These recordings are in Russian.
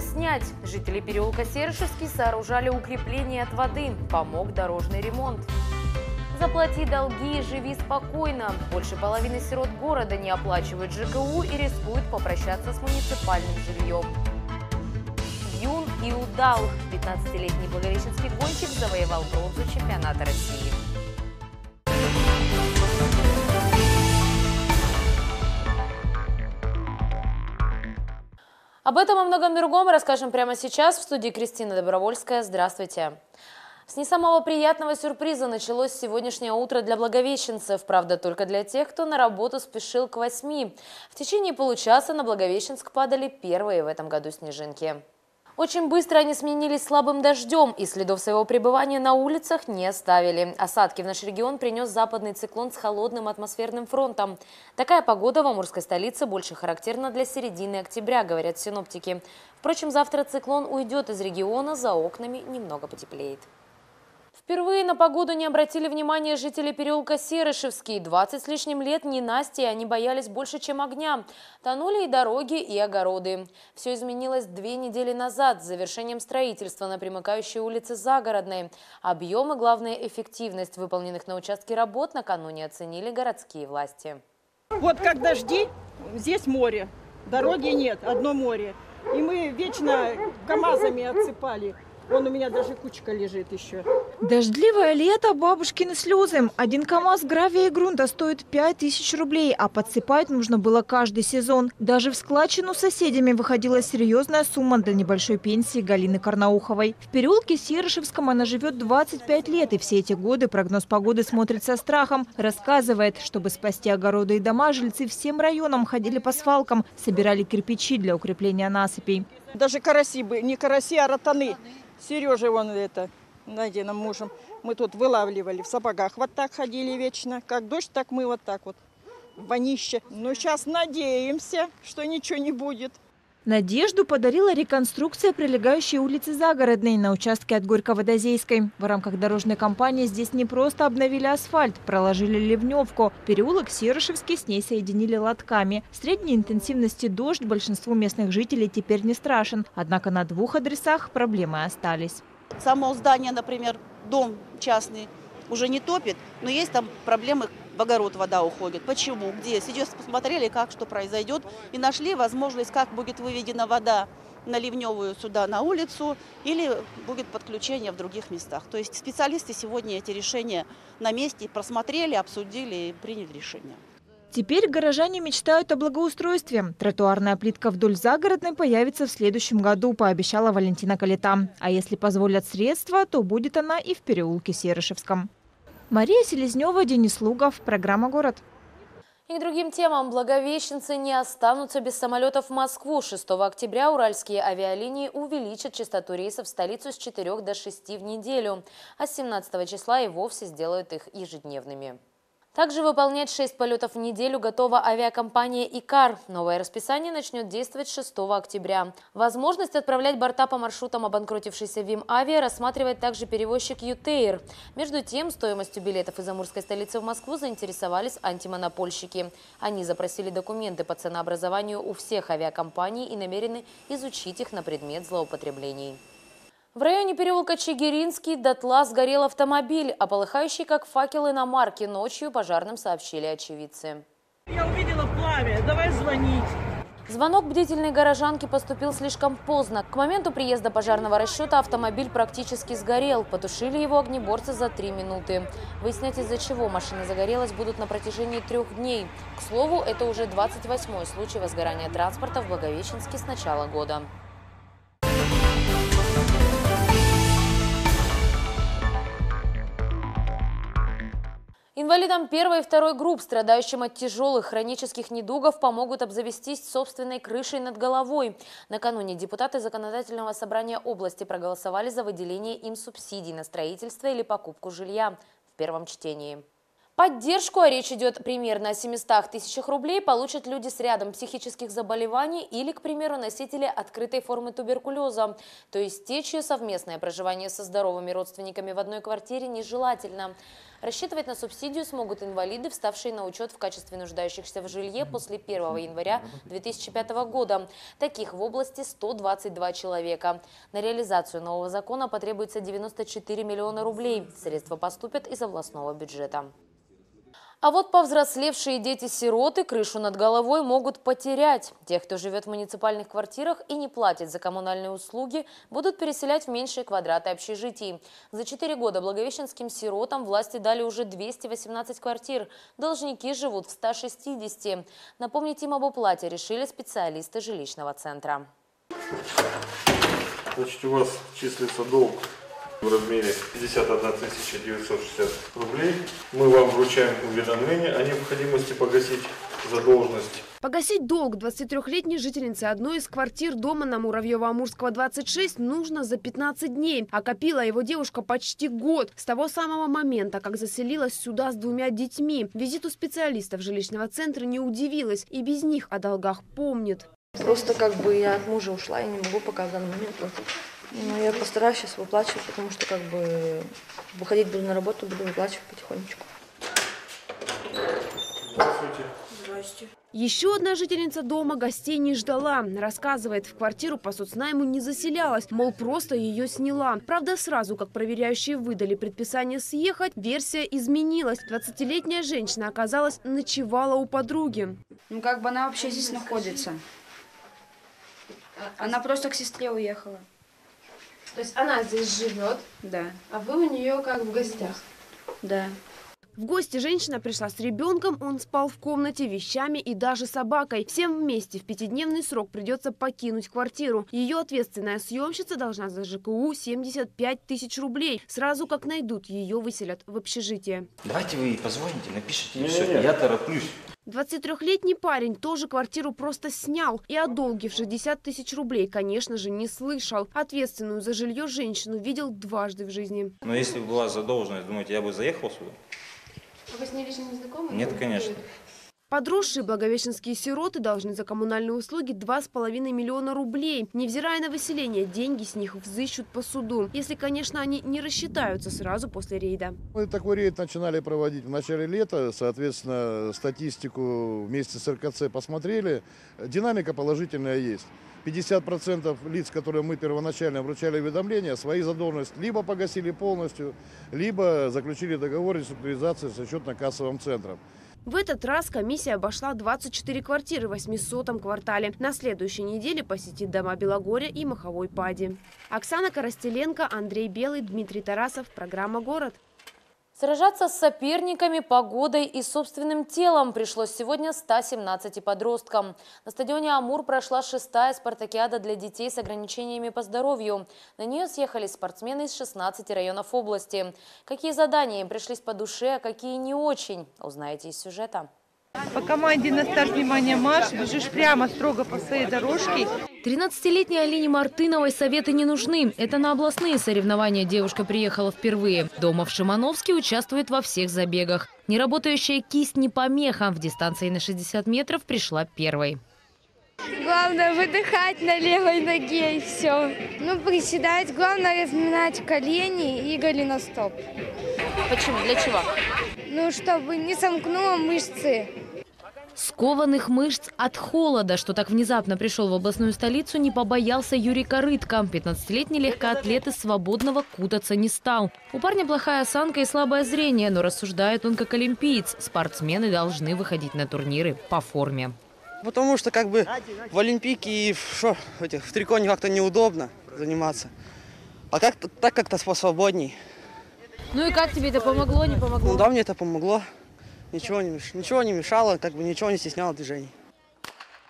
Снять. Жители переулка Серышевский сооружали укрепление от воды. Помог дорожный ремонт. Заплати долги и живи спокойно. Больше половины сирот города не оплачивают ЖКУ и рискуют попрощаться с муниципальным жильем. Юн и Удал. 15-летний благовещенский гонщик завоевал бронзу чемпионата России. Об этом и многом другом расскажем прямо сейчас в студии Кристина Добровольская. Здравствуйте. С не самого приятного сюрприза началось сегодняшнее утро для благовещенцев. Правда, только для тех, кто на работу спешил к восьми. В течение получаса на Благовещенск падали первые в этом году снежинки. Очень быстро они сменились слабым дождем и следов своего пребывания на улицах не оставили. Осадки в наш регион принес западный циклон с холодным атмосферным фронтом. Такая погода в амурской столице больше характерна для середины октября, говорят синоптики. Впрочем, завтра циклон уйдет из региона, за окнами немного потеплеет. Впервые на погоду не обратили внимания жители переулка Серышевский. 20 с лишним лет ненастья они боялись больше, чем огня. Тонули и дороги, и огороды. Все изменилось две недели назад с завершением строительства на примыкающей улице Загородной. Объем и, главная эффективность выполненных на участке работ накануне оценили городские власти. Вот как дожди, здесь море, дороги нет, одно море. И мы вечно КАМАЗами отсыпали. Вон у меня даже кучка лежит еще. Дождливое лето, бабушкины слезы. Один КАМАЗ гравия и грунта стоит 5000 рублей, а подсыпать нужно было каждый сезон. Даже в складчину соседями выходила серьезная сумма для небольшой пенсии Галины Карнауховой. В переулке Серышевском она живет 25 лет, и все эти годы прогноз погоды смотрит со страхом. Рассказывает, чтобы спасти огороды и дома, жильцы всем районам ходили по свалкам, собирали кирпичи для укрепления насыпей. Даже караси не караси, а ротаны. Сережа вон это, Надиным мужем, мы тут вылавливали в сапогах. Вот так ходили вечно. Как дождь, так мы вот так вот. Вонище. Но сейчас надеемся, что ничего не будет. Надежду подарила реконструкция прилегающей улицы Загородной на участке от Горько-Водозейской. В рамках дорожной кампании здесь не просто обновили асфальт, проложили ливневку. Переулок Серышевский с ней соединили лотками. Средней интенсивности дождь большинству местных жителей теперь не страшен. Однако на двух адресах проблемы остались. Само здание, например, дом частный, уже не топит, но есть там проблемы в огород вода уходит. Почему? Где? Сейчас посмотрели, как что произойдет, и нашли возможность, как будет выведена вода на ливневую сюда на улицу или будет подключение в других местах. То есть специалисты сегодня эти решения на месте просмотрели, обсудили и приняли решение. Теперь горожане мечтают о благоустройстве. Тротуарная плитка вдоль загородной появится в следующем году, пообещала Валентина Калита. А если позволят средства, то будет она и в переулке Серышевском. Мария Селезнева, Денис Лугов. Программа «Город». И к другим темам. Благовещенцы не останутся без самолетов в Москву. 6 октября уральские авиалинии увеличат частоту рейсов в столицу с 4 до 6 в неделю, а с 17 числа и вовсе сделают их ежедневными. Также выполнять 6 полетов в неделю готова авиакомпания «Икар». Новое расписание начнет действовать 6 октября. Возможность отправлять борта по маршрутам обанкротившейся ВИМ «Авиа» рассматривает также перевозчик «Ютейр». Между тем, стоимостью билетов из Амурской столицы в Москву заинтересовались антимонопольщики. Они запросили документы по ценообразованию у всех авиакомпаний и намерены изучить их на предмет злоупотреблений. В районе переулка Чигиринский дотла сгорел автомобиль, а полыхающий как факел иномарки ночью пожарным сообщили очевидцы. Я увидела пламя, давай звонить. Звонок бдительной горожанки поступил слишком поздно. К моменту приезда пожарного расчета автомобиль практически сгорел. Потушили его огнеборцы за три минуты. Выяснять, из-за чего машина загорелась, будут на протяжении трех дней. К слову, это уже 28-й случай возгорания транспорта в Благовещенске с начала года. Инвалидам первой и второй групп, страдающим от тяжелых хронических недугов, помогут обзавестись собственной крышей над головой. Накануне депутаты Законодательного собрания области проголосовали за выделение им субсидий на строительство или покупку жилья в первом чтении. Поддержку, а речь идет примерно о 700 тысячах рублей, получат люди с рядом психических заболеваний или, к примеру, носители открытой формы туберкулеза. То есть те, чье совместное проживание со здоровыми родственниками в одной квартире нежелательно. Рассчитывать на субсидию смогут инвалиды, вставшие на учет в качестве нуждающихся в жилье после 1 января 2005 года. Таких в области 122 человека. На реализацию нового закона потребуется 94 миллиона рублей. Средства поступят из областного бюджета. А вот повзрослевшие дети-сироты крышу над головой могут потерять. Тех, кто живет в муниципальных квартирах и не платит за коммунальные услуги, будут переселять в меньшие квадраты общежитий. За 4 года благовещенским сиротам власти дали уже 218 квартир. Должники живут в 160. Напомнить им об уплате решили специалисты жилищного центра. Значит, у вас числится долг в размере 51 960 рублей. Мы вам вручаем уведомление о необходимости погасить задолженность. Погасить долг 23-летней жительнице одной из квартир дома на Муравьева-Амурского 26 нужно за 15 дней. А копила его девушка почти год, с того самого момента, как заселилась сюда с двумя детьми. Визиту специалистов жилищного центра не удивилась и без них о долгах помнит. Просто как бы я от мужа ушла и не могу пока в данный момент платить. Но я постараюсь сейчас выплачивать, потому что как бы выходить буду на работу, буду выплачивать потихонечку. Здравствуйте. Здрасте. Еще одна жительница дома гостей не ждала. Рассказывает, в квартиру по соцнайму не заселялась, мол, просто ее сняла. Правда, сразу, как проверяющие выдали предписание съехать, версия изменилась. 20-летняя женщина оказалась ночевала у подруги. Ну, как бы она вообще здесь находится. Она просто к сестре уехала. То есть она здесь живет, Да, а вы у нее как в гостях. да. В гости женщина пришла с ребенком, он спал в комнате, вещами и даже собакой. Всем вместе в пятидневный срок придется покинуть квартиру. Ее ответственная съемщица должна за ЖКУ 75 тысяч рублей. Сразу как найдут, ее выселят в общежитие. Давайте вы позвоните, напишите, Не-не-не. все. Я тороплюсь. 23-летний парень тоже квартиру просто снял и о долге в 60 тысяч рублей, конечно же, не слышал. Ответственную за жилье женщину видел дважды в жизни. Но если бы была задолженность, думаете, я бы заехал сюда? Вы с ней лично не знакомы? Нет, конечно. Подросшие благовещенские сироты должны за коммунальные услуги 2,5 миллиона рублей. Невзирая на выселение, деньги с них взыщут по суду. Если, конечно, они не рассчитаются сразу после рейда. Мы такой рейд начинали проводить в начале лета, соответственно, статистику вместе с РКЦ посмотрели. Динамика положительная есть. 50% лиц, которые мы первоначально вручали уведомления, свои задолженности либо погасили полностью, либо заключили договор реструктуризации с расчетно-кассовым центром. В этот раз комиссия обошла 24 квартиры в 800-м квартале. На следующей неделе посетит дома Белогорья и Маховой Пади. Оксана Коростеленко, Андрей Белый, Дмитрий Тарасов. Программа «Город». Сражаться с соперниками, погодой и собственным телом пришлось сегодня 117 подросткам. На стадионе «Амур» прошла шестая спартакиада для детей с ограничениями по здоровью. На нее съехались спортсмены из 16 районов области. Какие задания им пришлись по душе, а какие не очень, узнаете из сюжета. По команде на старт внимания марш, бежишь прямо строго по своей дорожке. 13-летней Алине Мартыновой советы не нужны. Это на областные соревнования девушка приехала впервые. Дома в Шимановске участвует во всех забегах. Неработающая кисть не помеха. В дистанции на 60 метров пришла первой. Главное выдыхать на левой ноге и все. Ну, приседать, главное разминать колени и голеностоп. Почему? Для чего? Ну, чтобы не сомкнуло мышцы. Скованных мышц от холода, что так внезапно пришел в областную столицу, не побоялся Юрий Корытко. 15-летний легкоатлет из свободного кутаться не стал. У парня плохая осанка и слабое зрение, но рассуждает он как олимпиец. Спортсмены должны выходить на турниры по форме. Потому что как бы в Олимпийке и в, шо, в этих, в триконе как-то неудобно заниматься. А как так как-то посвободней. Ну и как тебе это помогло, не помогло? Ну да, мне это помогло. Ничего не, ничего не мешало, как бы ничего не стесняло движений.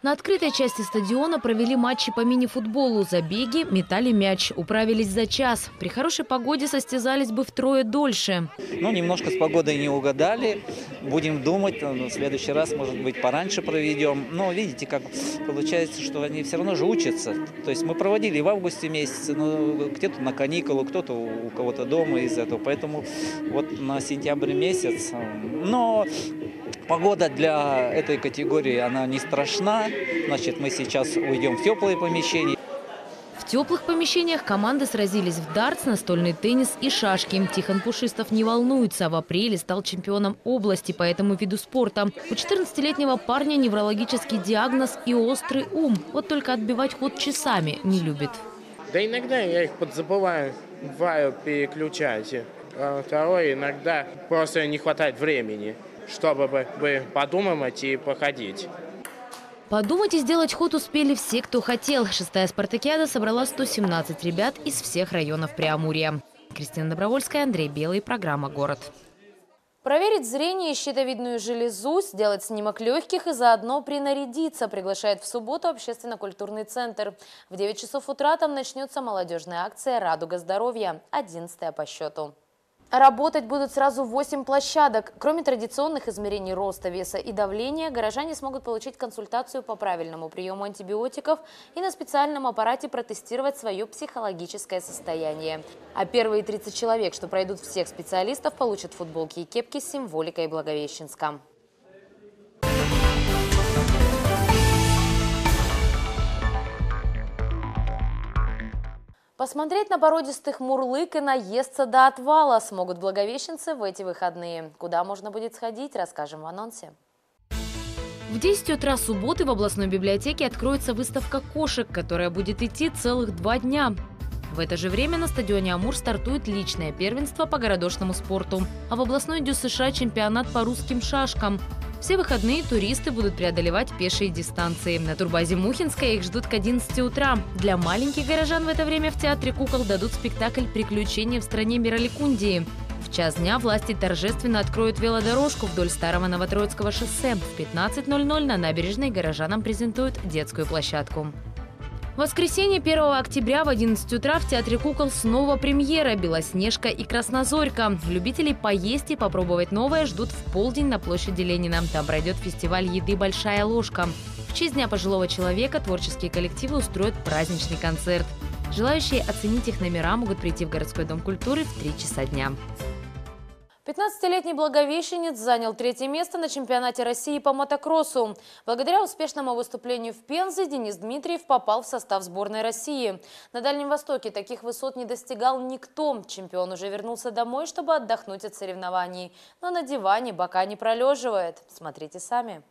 На открытой части стадиона провели матчи по мини-футболу. Забеги, метали мяч. Управились за час. При хорошей погоде состязались бы втрое дольше. Ну, немножко с погодой не угадали. Будем думать, ну, в следующий раз, может быть, пораньше проведем. Но видите, как получается, что они все равно же учатся. То есть мы проводили в августе месяце, но где-то на каникулы, кто-то у кого-то дома из этого. Поэтому вот на сентябрь месяц. Но Погода для этой категории, она не страшна. Значит, мы сейчас уйдем в теплые помещения. Теплых помещениях команды сразились в дартс, настольный теннис и шашки. Тихон Пушистов не волнуется. В апреле стал чемпионом области по этому виду спорта. У 14-летнего парня неврологический диагноз и острый ум. Вот только отбивать ход часами не любит. Да иногда я их подзабываю, бываю переключать. А второе, иногда просто не хватает времени чтобы бы подумать и походить. Подумать и сделать ход успели все, кто хотел. Шестая спартакиада собрала 117 ребят из всех районов Преамурья. Кристина Добровольская, Андрей Белый, программа «Город». Проверить зрение и щитовидную железу, сделать снимок легких и заодно принарядиться приглашает в субботу общественно-культурный центр. В 9 часов утра там начнется молодежная акция «Радуга здоровья», 11 по счету. Работать будут сразу 8 площадок. Кроме традиционных измерений роста, веса и давления, горожане смогут получить консультацию по правильному приему антибиотиков и на специальном аппарате протестировать свое психологическое состояние. А первые 30 человек, что пройдут всех специалистов, получат футболки и кепки с символикой Благовещенска. Посмотреть на породистых мурлык и наесться до отвала смогут благовещенцы в эти выходные. Куда можно будет сходить, расскажем в анонсе. В 10 утра субботы в областной библиотеке откроется выставка кошек, которая будет идти целых два дня. В это же время на стадионе «Амур» стартует личное первенство по городошному спорту, а в областной дю США чемпионат по русским шашкам. Все выходные туристы будут преодолевать пешие дистанции. На турбазе Мухинская их ждут к 11 утра. Для маленьких горожан в это время в Театре кукол дадут спектакль «Приключения в стране Мираликундии». В час дня власти торжественно откроют велодорожку вдоль старого Новотроицкого шоссе. В 15.00 на набережной горожанам презентуют детскую площадку. В воскресенье 1 октября в 11 утра в Театре кукол снова премьера «Белоснежка и Краснозорька». Любителей поесть и попробовать новое ждут в полдень на площади Ленина. Там пройдет фестиваль еды «Большая ложка». В честь Дня пожилого человека творческие коллективы устроят праздничный концерт. Желающие оценить их номера могут прийти в городской дом культуры в 3 часа дня. 15-летний благовещенец занял третье место на чемпионате России по мотокроссу. Благодаря успешному выступлению в Пензе Денис Дмитриев попал в состав сборной России. На Дальнем Востоке таких высот не достигал никто. Чемпион уже вернулся домой, чтобы отдохнуть от соревнований. Но на диване бока не пролеживает. Смотрите сами.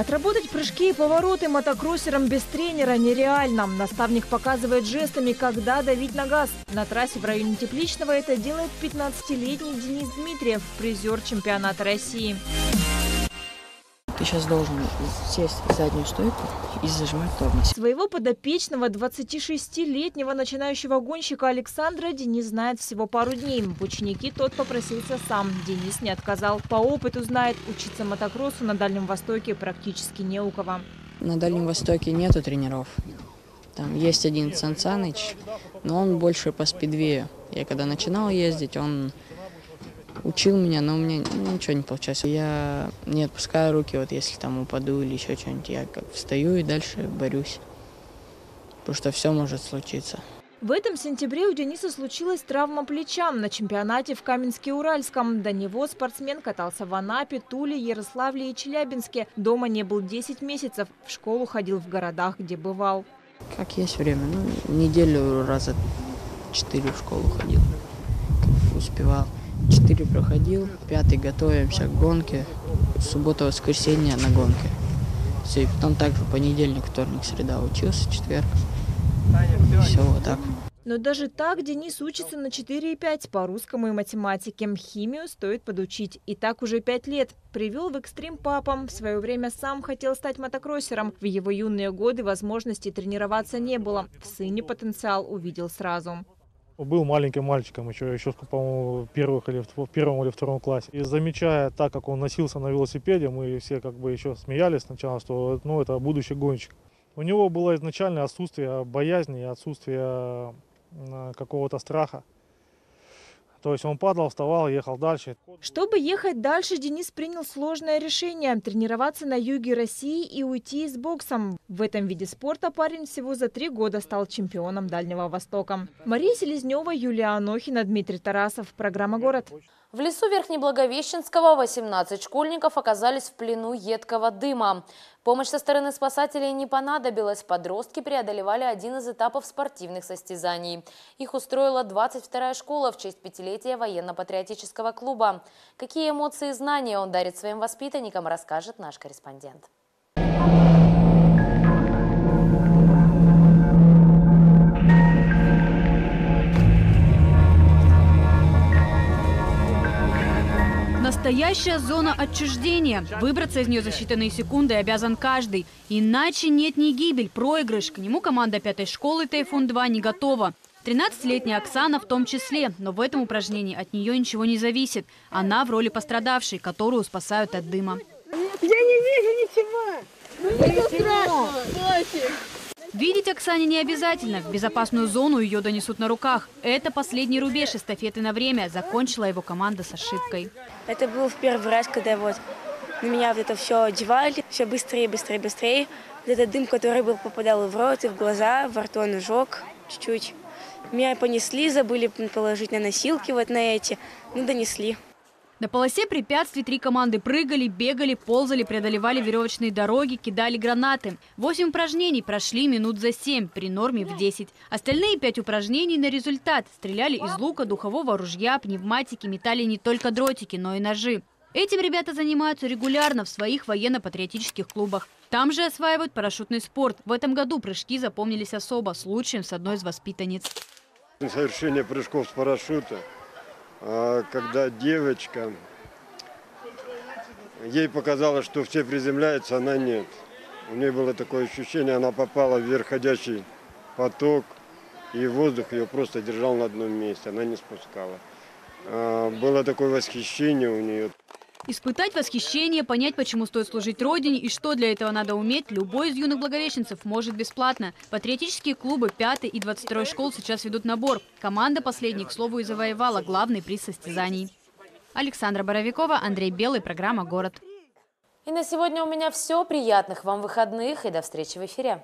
Отработать прыжки и повороты мотокроссером без тренера нереально. Наставник показывает жестами, когда давить на газ. На трассе в районе Тепличного это делает 15-летний Денис Дмитриев, призер чемпионата России. Ты сейчас должен сесть в заднюю стойку и зажимать тормоз. Своего подопечного 26-летнего начинающего гонщика Александра Денис знает всего пару дней. В ученики тот попросился сам. Денис не отказал. По опыту знает, учиться мотокроссу на Дальнем Востоке практически не у кого. На Дальнем Востоке нету тренеров. Там есть один Сан Саныч, но он больше по спидвею. Я когда начинал ездить, он учил меня, но у меня ничего не получается. Я не отпускаю руки, вот если там упаду или еще что-нибудь, я как встаю и дальше борюсь. Потому что все может случиться. В этом сентябре у Дениса случилась травма плеча на чемпионате в Каменске-Уральском. До него спортсмен катался в Анапе, Туле, Ярославле и Челябинске. Дома не был 10 месяцев. В школу ходил в городах, где бывал. Как есть время. Ну, неделю раза четыре в школу ходил. Успевал. Четыре проходил, пятый готовимся к гонке, суббота, воскресенье на гонке. Все, и потом также понедельник, вторник, среда учился, четверг. Все вот так. Но даже так Денис учится на 4 и 5 по русскому и математике. Химию стоит подучить. И так уже 5 лет. Привел в экстрим папам. В свое время сам хотел стать мотокроссером. В его юные годы возможности тренироваться не было. В сыне потенциал увидел сразу. Был маленьким мальчиком еще, еще по-моему, в первых или в первом или втором классе. И замечая так, как он носился на велосипеде, мы все как бы еще смеялись сначала, что ну, это будущий гонщик. У него было изначально отсутствие боязни, отсутствие какого-то страха. То есть он падал, вставал, ехал дальше. Чтобы ехать дальше, Денис принял сложное решение – тренироваться на юге России и уйти из боксом. В этом виде спорта парень всего за три года стал чемпионом Дальнего Востока. Мария Селезнева, Юлия Анохина, Дмитрий Тарасов. Программа «Город». В лесу Верхнеблаговещенского 18 школьников оказались в плену едкого дыма. Помощь со стороны спасателей не понадобилась. Подростки преодолевали один из этапов спортивных состязаний. Их устроила 22-я школа в честь пятилетия военно-патриотического клуба. Какие эмоции и знания он дарит своим воспитанникам, расскажет наш корреспондент. Настоящая зона отчуждения. Выбраться из нее за считанные секунды обязан каждый. Иначе нет ни гибель, проигрыш. К нему команда пятой школы «Тайфун-2» не готова. 13-летняя Оксана в том числе, но в этом упражнении от нее ничего не зависит. Она в роли пострадавшей, которую спасают от дыма. Я не вижу ничего. Ну, ничего страшного. Видеть Оксане не обязательно. В безопасную зону ее донесут на руках. Это последний рубеж эстафеты на время. Закончила его команда с ошибкой. Это был в первый раз, когда вот на меня вот это все одевали. Все быстрее, быстрее, быстрее. Вот этот дым, который был, попадал в рот, и в глаза, во рту он ожег чуть-чуть. Меня понесли, забыли положить на носилки вот на эти. Ну, донесли. На полосе препятствий три команды прыгали, бегали, ползали, преодолевали веревочные дороги, кидали гранаты. Восемь упражнений прошли минут за семь, при норме в 10. Остальные пять упражнений на результат. Стреляли из лука, духового ружья, пневматики, метали не только дротики, но и ножи. Этим ребята занимаются регулярно в своих военно-патриотических клубах. Там же осваивают парашютный спорт. В этом году прыжки запомнились особо, случаем с одной из воспитанниц. Совершение прыжков с парашюта когда девочка, ей показалось, что все приземляются, она нет. У нее было такое ощущение, она попала в верходящий поток, и воздух ее просто держал на одном месте, она не спускала. А, было такое восхищение у нее. Испытать восхищение, понять, почему стоит служить Родине и что для этого надо уметь, любой из юных благовещенцев может бесплатно. Патриотические клубы 5 и 22 школ сейчас ведут набор. Команда последних, к слову, и завоевала главный приз состязаний. Александра Боровикова, Андрей Белый, программа «Город». И на сегодня у меня все. Приятных вам выходных и до встречи в эфире.